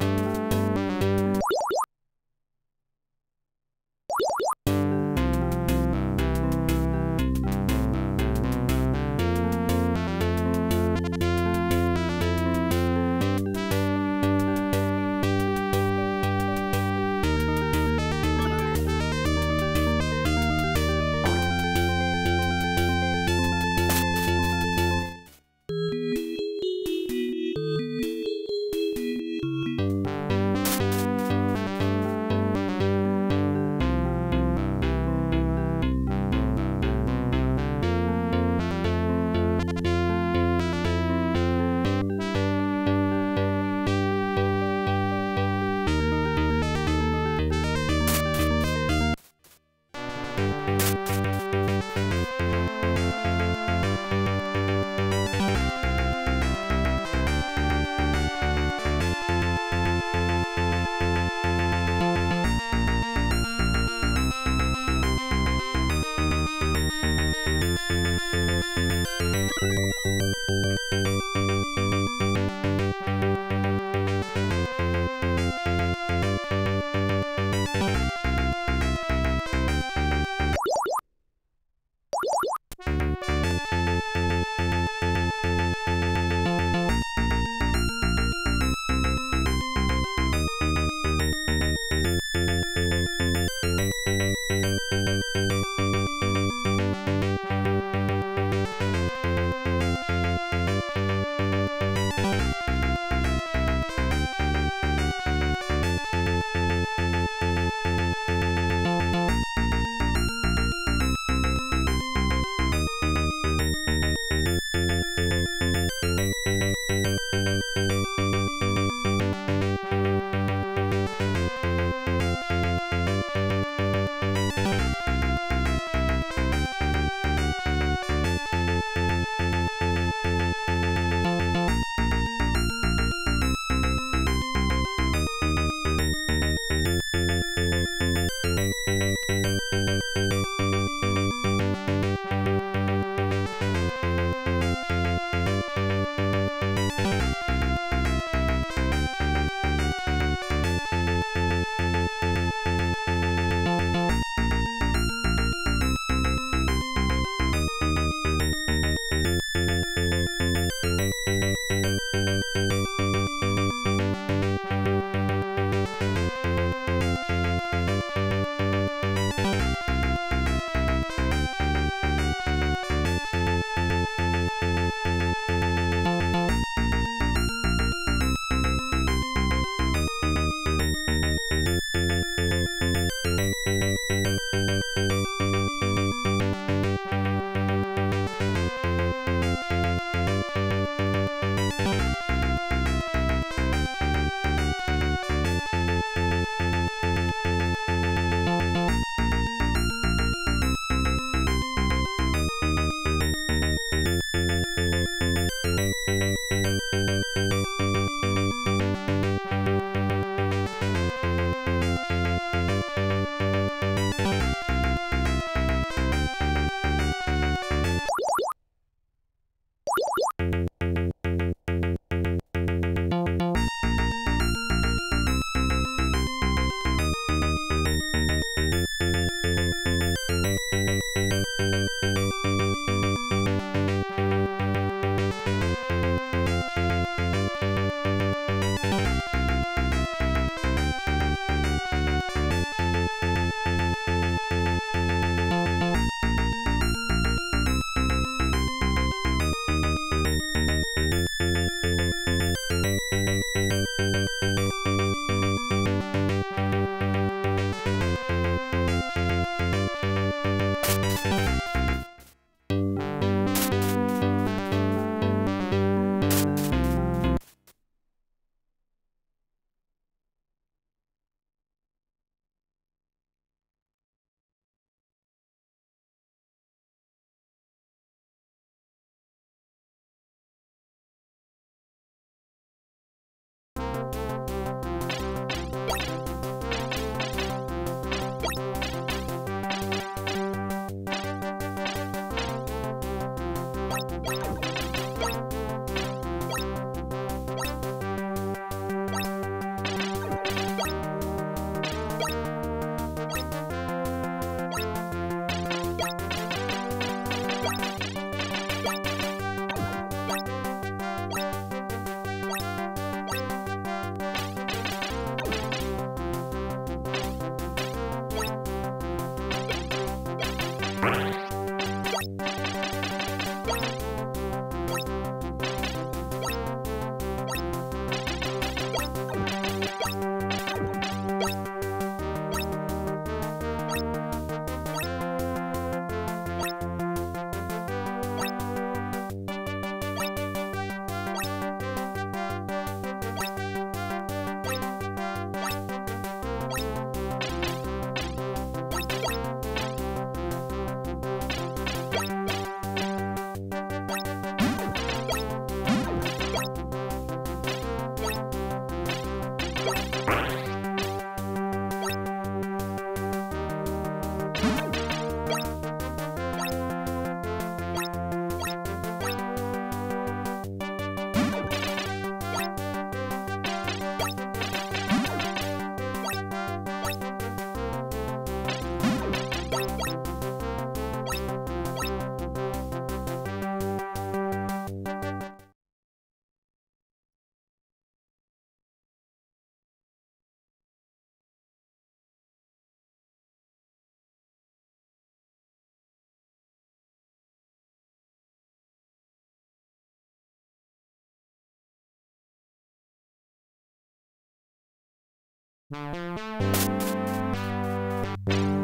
Thank you. Thank Thank you.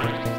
Thank you.